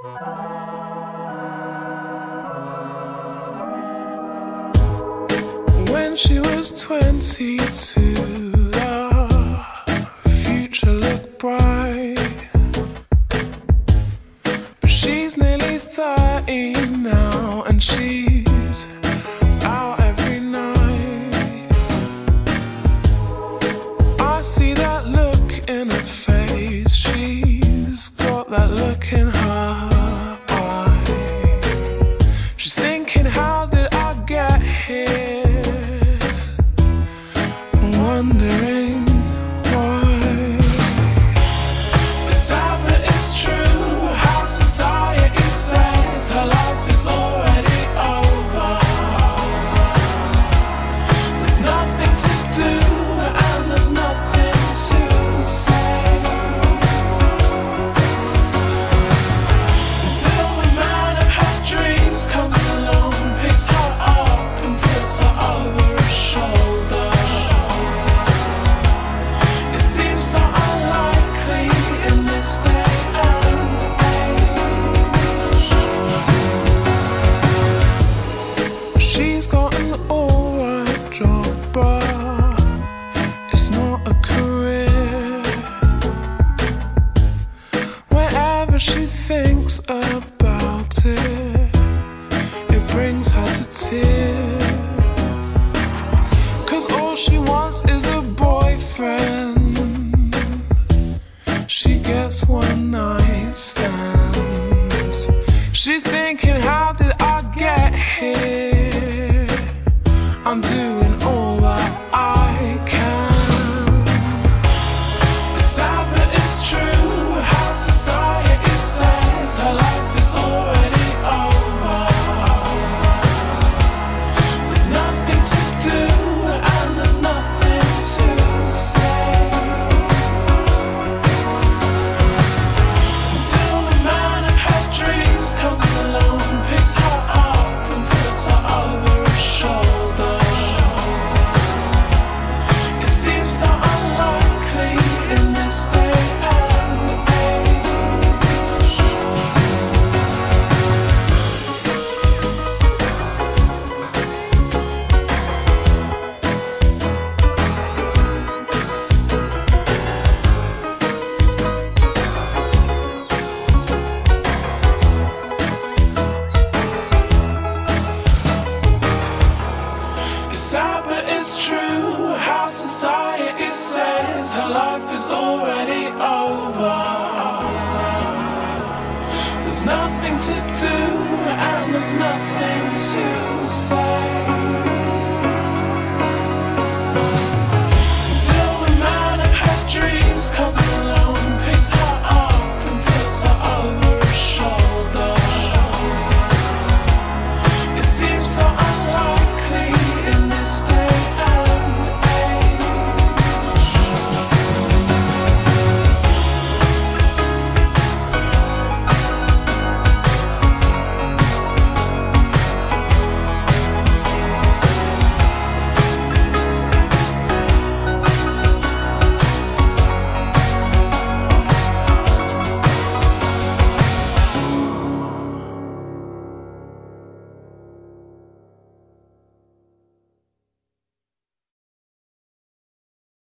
When she was 22, the future looked bright. But she's nearly 30 now, and she's out every night. I see that look in her face, she's got that look in her she thinks about it, it brings her to tears. Gets one night stands. She's thinking, how did I get here? I'm doing says her life is already over. There's nothing to do and there's nothing to say.